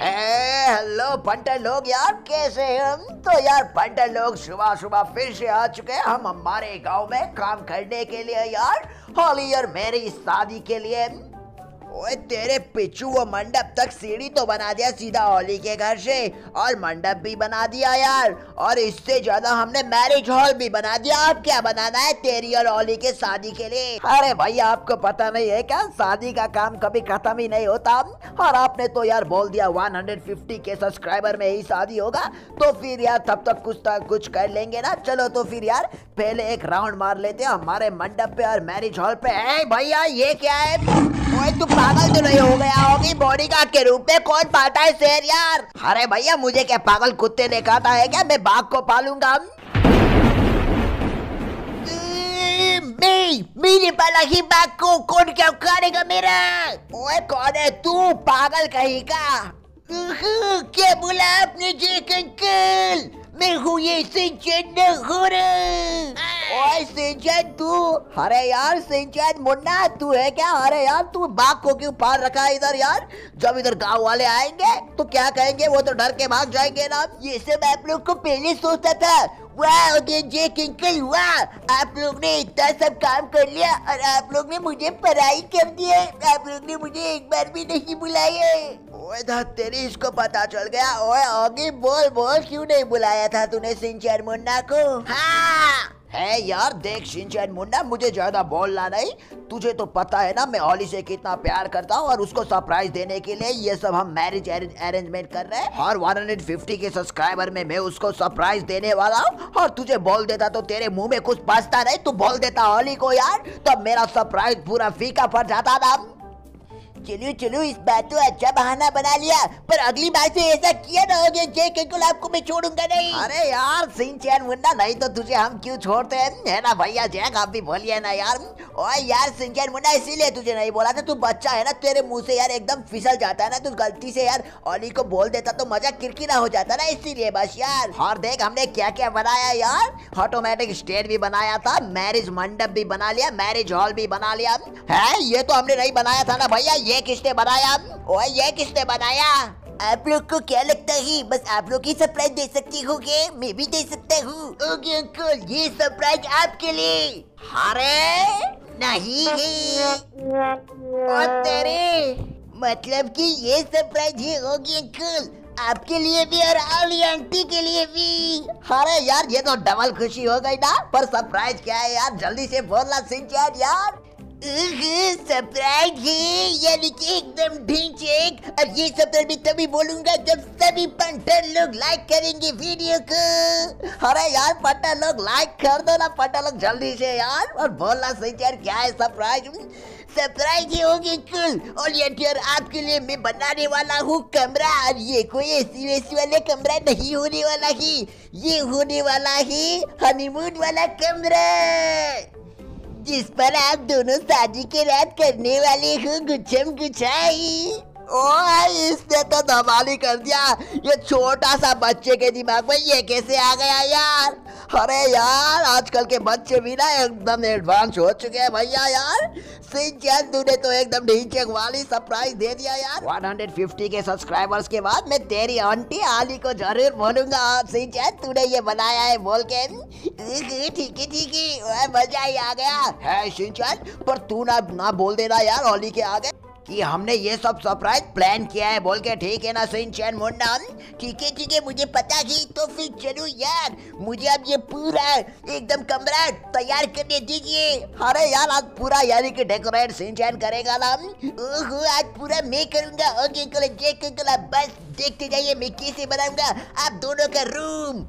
Hello punter लोग यार, कैसे हैं हम? तो यार, पंटर लोग सुबह सुबह फिर से आ चुके हैं हम हमारे गाँव में काम करने के लिए यार। होली और मेरी शादी के लिए ओए, तेरे पिच्चू वो मंडप तक सीढ़ी तो बना दिया सीधा ओली के घर से। और मंडप भी बना दिया यार। और इससे ज़्यादा हमने मैरिज हॉल भी बना दिया। अब क्या बनाना है तेरी और ओली के शादी के लिए? अरे भैया आपको पता नहीं है क्या? शादी का काम कभी खत्म ही नहीं होता। और आपने तो यार बोल दिया 150 के सब्सक्राइबर में ही शादी होगा। तो फिर यार तब तक कुछ तक कुछ कर लेंगे ना। चलो तो फिर यार, पहले एक राउंड मार लेते हैं। हमारे मंडप पे और मैरिज हॉल पे। है भैया ये क्या है? ओए तू पागल तो नहीं हो गया होगी बॉडी गार्ड के रूप में? कौन पाता है शेर यार? अरे भैया, मुझे क्या पागल कुत्ते ने कहा है क्या? मैं बाघ को पालूँगा। मेरे पाला ही बाघ को कौन क्या करेगा मेरा? ओए, कौन है तू? पागल कहीं का? क्या बोला आपने जेक अंकल मैं हूँ ये सिंचन ओए सिंचन, तू अरे यार सिंचन, मुन्ना, तू है क्या? अरे यार, तू बाघ को क्यों पाल रखा है इधर यार। जब इधर गाँव वाले आएँगे तो क्या कहेंगे? वो तो डर के भाग जाएँगे ना। ये सब आप लोग को पहले सोचता था। आप लोग ने इतना सब काम कर लिया और आप लोग ने मुझे पढ़ाई कर दी है। आप लोग ने मुझे एक बार भी नहीं बुलाया ओए तेरी इसको पता चल गया। ओए, आगे बोल बोल, क्यों नहीं बुलाया था तूने सिंचर मुन्ना को? हाँ। है यार, देख सिंचन मुन्ना मुझे ज़्यादा बोलना नहीं। तुझे तो पता है ना, मैं ओली से कितना प्यार करता हूँ और उसको सरप्राइज़ देने के लिए ये सब हम मैरिज अरेंजमेंट कर रहे हैं। और 150 के सब्सक्राइबर में मैं उसको सरप्राइज़ देने वाला हूँ। और तुझे बोल देता तो तेरे मुँह में कुछ बचता नहीं। तू बोल देता होली को यार तो मेरा सरप्राइज़ पूरा फीका पड़ जाता था चलो चलो, इस बात तो अच्छा बहाना बना लिया, पर अगली बार से ऐसा किया ना होगा जय केकुल आपको मैं छोड़ूँगा नहीं। अरे यार, सिंह चैन मुन्ना, नहीं तो तुझे हम क्यों छोड़ते हैं? है ना भैया जैक, आप भी बोलिए ना यार। ओए यार, सिंह चैन मुन्ना, इसीलिए तुझे नहीं बोला था, तू बच्चा है ना तेरे मुँह से यार, एकदम फिसल जाता है ना, तू गलती से यार ओली को बोल देता तो मज़ा किरकिरा हो जाता ना, इसीलिए बस यार। और देख, हमने क्या क्या बनाया यार? ऑटोमेटिक स्टेज भी बनाया था मैरिज मंडप भी बना लिया मैरिज हॉल भी बना लिया। है, ये तो हमने नहीं बनाया था ना भैया, ये किसने बनाया? ओए, ये किसने बनाया? आप लोग को क्या लगता है? बस आप लोग ही सरप्राइज़ दे सकती हो मैं भी दे सकता हूँ। ओके अंकल ये सरप्राइज़ आपके लिए। अरे, नहीं है। और तेरे मतलब कि ये सरप्राइज़ ही होगी अंकल आपके लिए भी और आली आंटी के लिए भी। अरे यार, ये तो डबल खुशी हो गई ना। पर सरप्राइज़ क्या है यार? जल्दी से बोलना सिंह यार। सरप्राइज़ है, यानी कि एकदम ढींचेक और ये सब भी तभी बोलूँगा जब सभी पंटर लोग लाइक करेंगे वीडियो को। अरे यार, पंटर लोग लाइक कर दो ना, पंटर लोग जल्दी से यार, और बोलना सही यार, क्या है सरप्राइज़ सरप्राइज़ ही होगी कुल, और ये आपके लिए मैं बनाने वाला हूँ कमरा, और ये कोई ऐसी वैसी वाले कमरा नहीं होने वाला ही, ये होने वाला ही हनीमून वाला कमरा। जिस पर आप दोनों शादी के रात करने वाले हो, गुच्छम गुच्छाई। इसने तो धमाली कर दिया। ये छोटा सा बच्चे के दिमाग में ये कैसे आ गया यार? अरे यार, आजकल के बच्चे भी ना एकदम एडवांस हो चुके हैं भैया यार। सिंचन तूने तो एकदम ढींचक वाली सरप्राइज़ दे दिया यार। 150 के सब्सक्राइबर्स के बाद मैं तेरी आंटी आली को ज़रूर बोलूँगा। सिंचन तूने ये बनाया है बोल के ठीक है ठीक है। मज़ा ही आ गया। है सिंचन पर तू ना ना बोल देना यार होली के आगे। कि हमने ये सब सरप्राइज़ प्लान किया है। बोल के, ठीक है ना सिंह चैन मुंडा ठीक है ठीक है, मुझे पता ही तो फिर चलो यार। मुझे अब ये पूरा एकदम कमरा तैयार करने दीजिए। अरे यार, आज पूरा यानी कि डेकोरेट सिंह चैन करेगा ना। ओहो, आज पूरा मैं करूँगा। ओके कल चेक कर बस देखते जाइए, मैं कैसे बनाऊँगा। आप दोनों का रूम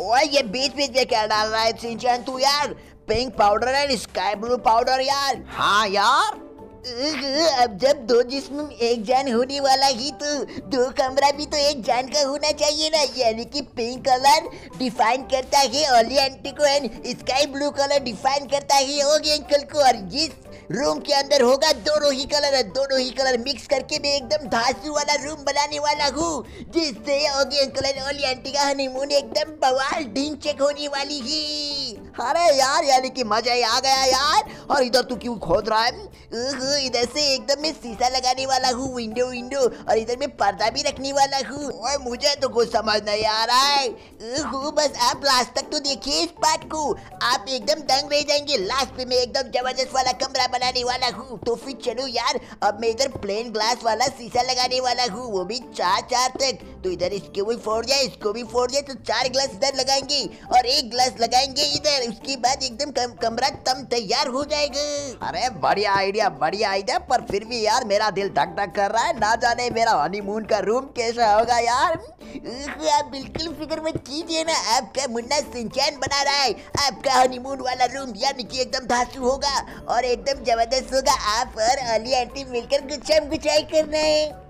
ओए, ये बीच बीच में क्या डाल रहा है सिंचन तू यार? Pink powder and sky blue powder यार। हाँ यार। अब जब दो जिस्म एक जान होने वाला ही तो दो कमरा भी तो एक जान का होना चाहिए ना, यानी कि पिंक कलर डिफाइन करता है ओली आंटी को and sky blue colour define करता है ओगी अंकल को, और जिस रूम के अंदर होगा दोनों ही कलर दोनों ही कलर मिक्स करके मैं एकदम धासु वाला रूम बनाने वाला हूँ, जिससे योगी अंकल ओली आंटी का हनीमून एकदम बवाल ढींग चेक होने वाली ही। अरे यार, यानी कि मज़ा ही आ गया यार। और इधर तू क्यों खोद रहा है? इधर से एकदम मैं शीशा लगाने वाला हूँ विंडो विंडो और इधर मैं पर्दा भी रखने वाला हूँ। और मुझे तो कुछ समझ नहीं आ रहा है। बस आप लास्ट तक तो देखिए इस पार्ट को। आप एकदम दंग रह जाएँगे। लास्ट पे मैं एकदम ज़बरदस्त वाला कमरा बनाने वाला हूँ। तो फिर चलो यार अब मैं इधर प्लेन ग्लास वाला शीशा लगाने वाला हूँ वो भी चार चार तक। तो इधर इसको भी फोड़ जाए इसको भी फोड़ जाए तो चार ग्लास इधर लगाएँगे और एक ग्लास लगाएँगे इधर। उसके बाद एकदम कम, कमरा तम तैयार हो जाएगा। अरे बढ़िया आइडिया बढ़िया आइडिया पर फिर भी यार मेरा दिल धक धक कर रहा है। ना जाने मेरा हनीमून का रूम कैसा होगा यार। आप बिल्कुल फ़िक्र मत कीजिए ना आपका मुन्ना सिंचैन बना रहा है। आपका हनीमून वाला रूम यानी कि एकदम धासु होगा और एकदम ज़बरदस्त होगा। आप और अली आंटी मिलकर गुच्छम गुच्छाई करना है।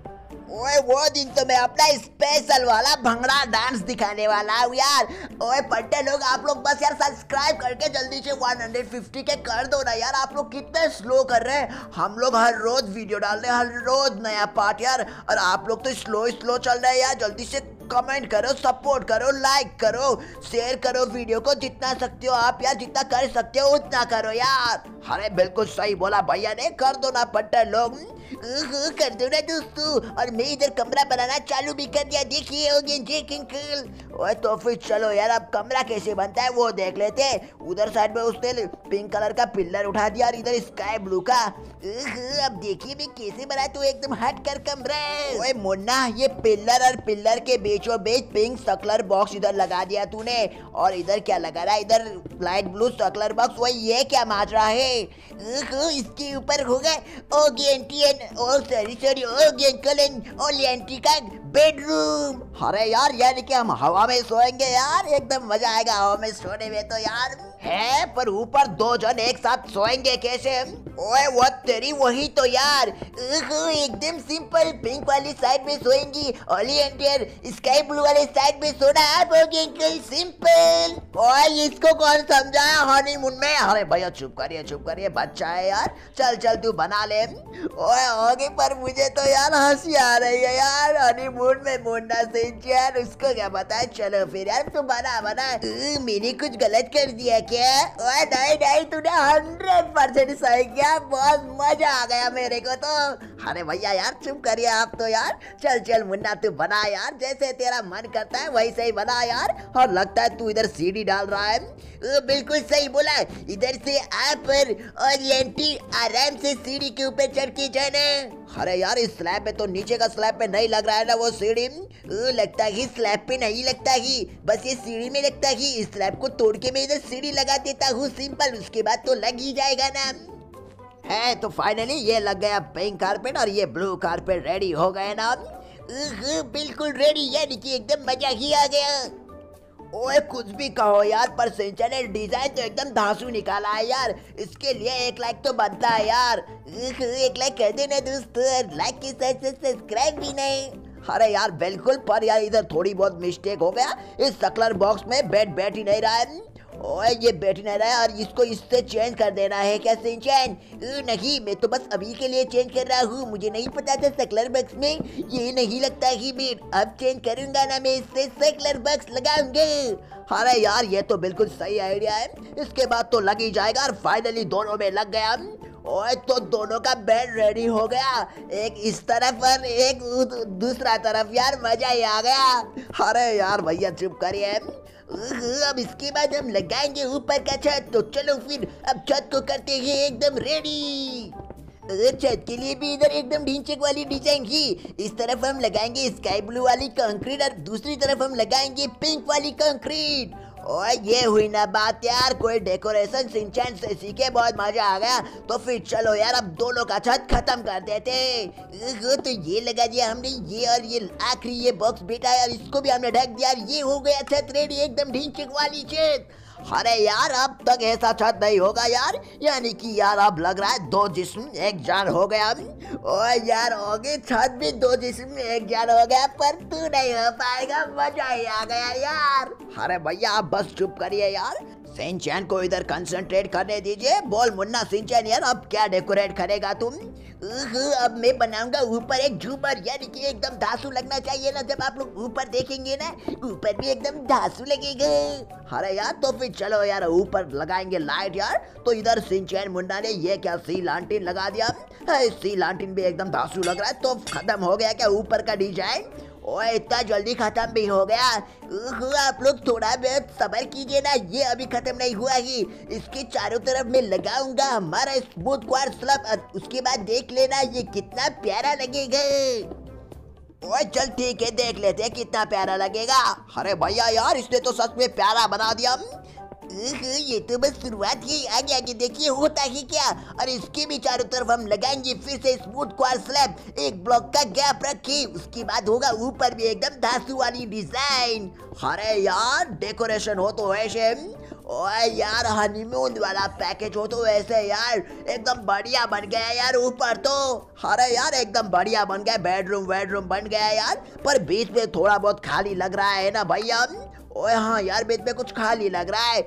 ओए, वो दिन तो मैं अपना स्पेशल वाला भंगड़ा डांस दिखाने वाला हूँ यार। ओए, पट्टे लोग, आप लोग बस यार सब्सक्राइब करके जल्दी से 150 के कर दो ना यार। आप लोग कितने स्लो कर रहे हैं। हम लोग हर रोज वीडियो डाल रहे हैं, हर रोज नया पार्ट यार। और आप लोग तो स्लो स्लो चल रहे हैं यार, जल्दी से कमेंट करो, सपोर्ट करो लाइक करो शेयर करो वीडियो को जितना सकते हो आप यार, जितना कर सकते हो उतना करो यार। अरे बिल्कुल सही बोला भैया ने, कर दो ना पट्टे लोग। कर दो ना दोस्तों। और मैं इधर कमरा बनाना चालू भी कर दिया, देखिए होगी जे किंकल ओए तो फिर चलो यार, अब कमरा कैसे बनता है वो देख लेते उधर साइड में उसने पिंक कलर का पिल्लर उठा दिया और इधर स्काई ब्लू का। अब देखिए मैं कैसे बना तू एकदम हट कर कमरा ओए मुन्ना, ये पिल्लर और पिल्लर के बीचों बीच पिंक सकलर बॉक्स इधर लगा दिया तूने। और इधर क्या लगा रहा है? इधर लाइट ब्लू सकलर बॉक्स वही ये क्या मार रहा है? इसके ऊपर होगा ओ गेंटी एन ओ सॉरी सॉरी ओ गेंकल एन ओ लेंटी का बेडरूम अरे यार यार कि हम हवा में सोएँगे? यार, एकदम मज़ा आएगा हवा में सोने में तो यार। है, पर ऊपर दो जन एक साथ सोएँगे कैसे? ओए, वो तेरी वही तो यार। एकदम सिंपल पिंक वाली साइड में सोएँगी। ओली एंटियर स्काई ब्लू वाले साइड में सोना आप होगी अंकल सिंपल ओए, इसको कौन समझाया हनीमून में? अरे भैया, चुप करिए चुप करिए, बच्चा है यार। चल चल, तू बना ले। ओए, होगी, पर मुझे तो यार हँसी आ रही है यार हनीमून में मुंडा से यार। उसको क्या पता? चलो फिर यार, तू बना बना। मैंने कुछ गलत कर दिया क्या? ओए, नहीं तूने हंड्रेड परसेंट सही किया। बहुत मज़ा आ गया मेरे को तो। अरे भैया यार, चुप करिए आप तो यार। चल चल, मुन्ना, तू बना यार। जैसे तेरा मन करता है बना यार। और लगता है तू इधर डाल रहा है। बिल्कुल सही बोला इधर से आप और आराम से सीढ़ी के ऊपर चढ़ के जाना अरे यार, इस स्लैब पे तो नीचे का स्लैब पे नहीं लग रहा है ना वो सीढ़ी। लगता ही स्लैब पे नहीं लगता ही। बस ये सीढ़ी में लगता ही इस स्लैब को तोड़ के मैं इधर सीढ़ी देता हूँ, सिंपल। उसके बाद तो लग ही जाएगा ना। है तो फाइनली ये लग गया पिंक कारपेट और ये ब्लू कारपेट रेडी हो गए ना। बिल्कुल रेडी यानी कि एकदम मज़ा ही आ गया। ओए, कुछ भी कहो यार, पर सिंचन ने डिज़ाइन तो एकदम धांसू निकाला है यार। इसके लिए एक लाइक तो बनता है यार। एक लाइक कर देना दोस्तों लाइक के साथ सब्सक्राइब भी नहीं। अरे यार, बिल्कुल पर यार, इधर थोड़ी बहुत मिस्टेक हो गया। इस सकलर बॉक्स में बेड बैठ ही नहीं रहा है। ओए, ये बैठ रहा है और इसको इससे चेंज कर देना है, क्या सिंचन नहीं, मैं तो बस अभी के लिए चेंज कर रहा हूँ, मुझे नहीं पता था सकलर बॉक्स में, ये नहीं लगता ही मैं अब चेंज करूँगा ना, मैं इससे सकलर बॉक्स लगाऊँगा। अरे यार, ये तो बिल्कुल सही आइडिया है, इसके बाद तो लग ही जाएगा और फाइनली दोनों में लग गया। ओए तो दोनों का बेड रेडी हो गया, एक इस तरफ़ और एक दूसरा तरफ़, यार, मज़ा ही आ गया। अरे यार, भैया, चुप करिए। अब इसके बाद हम लगाएँगे ऊपर का छत। तो चलो फिर, अब छत को करते हैं एकदम रेडी छत के लिए भी इधर एकदम ढींचक वाली डिज़ाइन की इस तरफ़ हम लगाएँगे स्काई ब्लू वाली कंक्रीट और दूसरी तरफ़ हम लगाएँगे पिंक वाली कंक्रीट और ये हुई ना बात यार, कोई डेकोरेशन सिंचन से सीखे बहुत मज़ा आ गया। तो फिर चलो यार, अब दोनों का छत खत्म कर देते तो ये लगा दिया हमने, ये और ये आखिरी ये बॉक्स बेटा यार, इसको भी हमने ढक दिया। ये हो गया छत रेडी एकदम ढींचक वाली छत। अरे यार, अब तक ऐसा छत नहीं होगा यार। यानी कि यार, अब लग रहा है दो जिस्म, एक जान हो गया ओ यार, होगी छत भी दो जिस्म, एक जान हो गया, पर तू नहीं हो पाएगा। मज़ा ही आ गया यार। अरे भैया, आप बस चुप करिए यार। सिंचैन को इधर कंसंट्रेट करने दीजिए। बोल मुन्ना, सिंचैन यार, अब क्या डेकोरेट करेगा तुम अब मैं बनाऊँगा ऊपर एक झूमर, यानी कि एकदम धासु लगना चाहिए ना, जब आप लोग ऊपर देखेंगे ना, ऊपर भी एकदम धासु लगेगा। अरे यार तो फिर चलो यार, ऊपर लगाएँगे लाइट यार। तो इधर सिंचैन मुंडा ने ये क्या सी लांटीन लगा दिया? सी लांटीन भी एकदम धासु लग रहा है तो खत्म हो गया क्या ऊपर का डिज़ाइन ओए, इतना जल्दी खत्म भी हो गया। आप लोग थोड़ा बहुत सबर कीजिए ना, ये अभी खत्म नहीं हुआ ही। इसके चारों तरफ़ मैं लगाऊँगा हमारा स्मूथ क्वार स्लब उसके बाद देख लेना, ये कितना प्यारा लगेगा। ओए, चल ठीक है, देख लेते हैं कितना प्यारा लगेगा। अरे भैया, यार, इसने तो सच में प्यारा बना दिया। ये तो बस शुरुआत ही आगे आगे देखिए, होता ही क्या? और इसके भी चारों तरफ़ हम लगाएँगे फिर से स्मूथ क्वार स्लैब एक ब्लॉक का गैप रखी, उसके बाद होगा ऊपर भी एकदम धासु वाली डिज़ाइन अरे यार डेकोरेशन हो तो ऐसे ओए यार हनीमून वाला पैकेज हो तो ऐसे यार। एकदम बढ़िया बन गया यार ऊपर तो। अरे यार, एकदम बढ़िया बन गया। बेडरूम वेडरूम बन गया यार। पर बीच में थोड़ा बहुत खाली लग रहा है ना भैया? ओए हाँ यार बीच में कुछ खाली लग रहा है।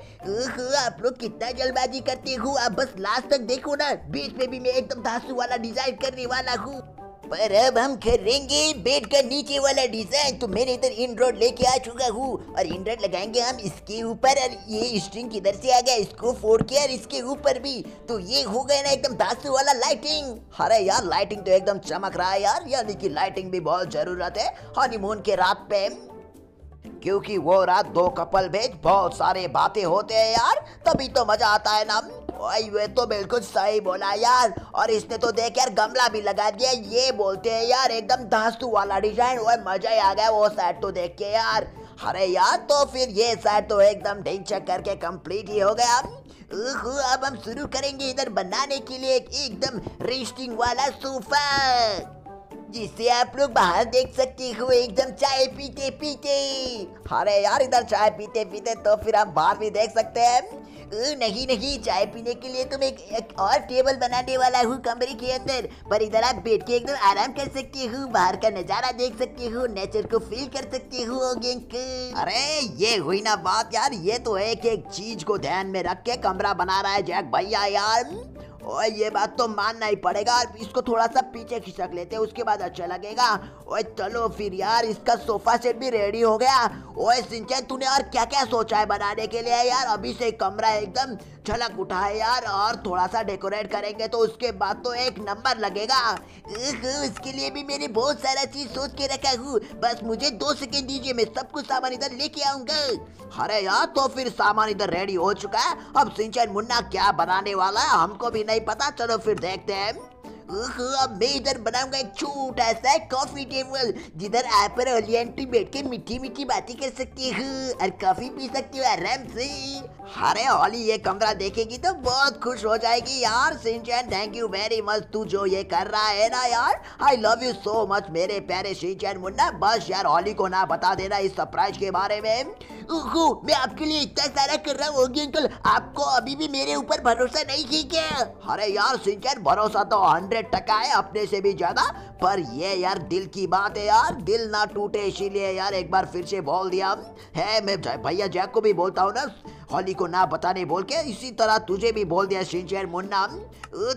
आप लोग कितना जल्दबाजी करते हो? आप बस लास्ट तक देखो ना। बीच में भी मैं एकदम धासु वाला डिज़ाइन करने वाला हूँ। पर अब हम करेंगे बेड का नीचे वाला डिज़ाइन तो मैंने इधर इन रोड लेके आ चुका हूँ। और इन रोड लगाएँगे हम इसके ऊपर। और ये स्ट्रिंग किधर से आ गया, इसको फोड़ के और इसके ऊपर भी। तो ये हो गया ना एकदम धासु वाला लाइटिंग अरे यार लाइटिंग तो एकदम चमक रहा है यार। यानी कि लाइटिंग भी बहुत ज़रूरत है। हनीमून के रात पे क्योंकि वो रात दो कपल भेज बहुत सारे बातें होते हैं यार, तभी तो मज़ा आता है ना। ये तो बिल्कुल सही बोला यार। और इसने तो देख यार, गमला भी लगा दिया, ये बोलते हैं यार, एकदम धांसू वाला डिज़ाइन ओए, मज़ा ही आ गया वो सेट तो देख के यार। अरे यार तो फिर ये सेट तो एकदम ढेंग चेक करके कंप्लीट ही हो गया। अब हम शुरू करेंगे इधर बनाने के लिए एकदम रेस्टिंग वाला सोफा जिसे आप लोग बाहर देख सकते हो एकदम चाय पीते पीते। अरे यार इधर चाय पीते पीते तो फिर आप बाहर भी देख सकते हैं। नहीं नहीं चाय पीने के लिए तो मैं एक, एक और टेबल बनाने वाला हूँ कमरे के अंदर। पर इधर आप बैठ के एकदम आराम कर सकते हो बाहर का नज़ारा देख सकते हो नेचर को फील कर सकते हो अरे ये हुई ना बात यार ये तो एक एक चीज़ को ध्यान में रख के कमरा बना रहा है जैक भैया यार। ओए, ये बात तो मानना ही पड़ेगा। इसको थोड़ा सा पीछे खिसक लेते हैं, उसके बाद अच्छा लगेगा। ओए, चलो फिर यार, इसका सोफा सेट भी रेडी हो गया। ओए, सिंचन, तूने और क्या क्या सोचा है बनाने के लिए यार? अभी से कमरा एकदम झलक उठा है यार, और थोड़ा सा डेकोरेट करेंगे तो उसके बाद तो एक नंबर लगेगा। इसके लिए भी मैंने बहुत सारा चीज़ सोच के रखा हूँ। बस मुझे दो सेकेंड दीजिए, मैं सब कुछ सामान इधर लेके आऊँगा। अरे यार तो फिर सामान इधर रेडी हो चुका है। अब सिंचन, मुन्ना क्या बनाने वाला है? हमको भी नहीं पता चलो फिर देखते हैं। अब मैं इधर बनाऊँगा एक छोटा सा कॉफ़ी टेबल जिधर आप बैठ के मीठी मीठी बातें कर सकती हो और कॉफ़ी पी सकती हो आराम से। अरे ओली ये कमरा देखेगी तो बहुत खुश हो जाएगी यार। Shinchan thank you very much तू जो ये कर रहा है ना यार? I love you so much मेरे प्यारे सिंचन मुन्ना। बस यार ओली को ना बता देना इस सरप्राइज़ के बारे में। उहु, मैं आपके लिए इतना सारा कर रहा हूँ अंकल आपको अभी भी मेरे ऊपर भरोसा नहीं की क्या? अरे यार सिंचन भरोसा तो हंड्रेड टका है अपने से भी ज़्यादा। पर ये यार दिल की बात है यार, दिल ना टूटे, इसीलिए यार एक बार फिर से बोल दिया। है, मैं भैया जैक को भी बोलता हूँ ना। हॉली को ना बताने बोल के इसी तरह तुझे भी बोल दिया, सिंचन मुन्ना।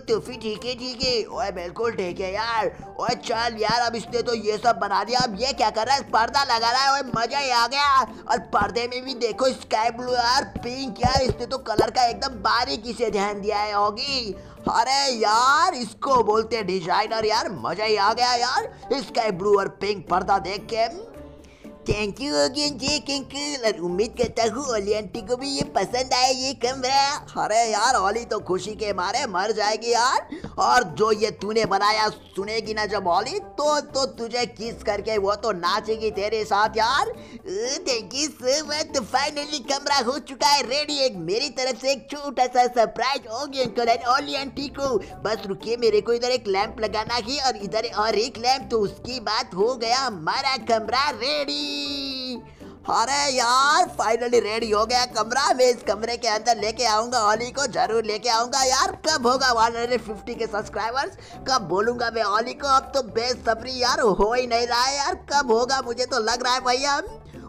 तो फिर ठीक है ठीक है। ओए, बिल्कुल ठीक है यार। ओए, चल यार, अब इसने तो ये सब बना दिया। अब ये क्या कर रहा है? पर्दा लगा रहा है। ओए, मज़ा ही आ गया। और पर्दे में भी देखो स्काई ब्लू यार पिंक यार। इसने तो कलर का एकदम बारीकी से ध्यान दिया है, होगी। अरे यार, इसको बोलते डिज़ाइनर यार। मज़ा ही आ गया यार। स्काई ब्लू और पिंक पर्दा देख के। Thank you again Jake uncle और उम्मीद करता हूँ ओली आंटी को भी ये पसंद आए ये कमरा अरे यार ओली तो खुशी के मारे मर जाएगी यार और जो ये तूने बनाया सुनेगी ना जब ओली तो तो तुझे किस करके वो तो नाचेगी तेरे साथ यार थैंक यू सो मच तो फाइनली कमरा हो चुका है रेडी एक मेरी तरफ़ से एक छोटा सा सरप्राइज़ होगी अंकल एंड ओली आंटी को बस रुकिए मेरे को इधर एक लैंप लगाना ही और इधर और एक लैंप तो उसकी बात हो गया हमारा कमरा रेडी अरे यार फाइनली रेडी हो गया कमरा। मैं इस कमरे के अंदर लेके आऊँगा ऑली को ज़रूर लेके आऊँगा। यार, कब होगा वन हंड्रेड फिफ्टी के सब्सक्राइबर्स कब बोलूँगा मैं ओली को? अब तो बेसब्री यार, हो ही नहीं रहा है यार। कब होगा? मुझे तो लग रहा है भैया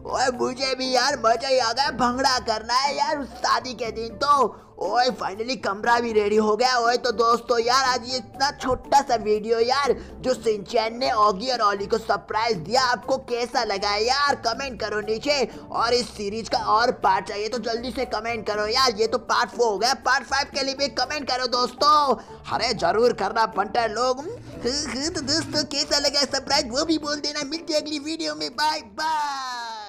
ओए, मुझे भी यार मज़ा ही आ गया, भंगड़ा करना है यार शादी के दिन तो। ओए फाइनली कमरा भी रेडी हो गया। ओए तो दोस्तों यार, आज ये इतना छोटा सा वीडियो यार, जो सिंचैन ने ऑगी और ऑली को सरप्राइज़ दिया, आपको कैसा लगा यार? कमेंट करो नीचे। और इस सीरीज़ का और पार्ट चाहिए तो जल्दी से कमेंट करो यार। ये तो पार्ट फोर हो गया। पार्ट फाइव के लिए भी कमेंट करो दोस्तों। अरे, ज़रूर करना पंटर लोग। तो दोस्तों कैसा लगा? सरप्राइज़ वो भी बोल देना। मिलते अगली वीडियो में। Bye bye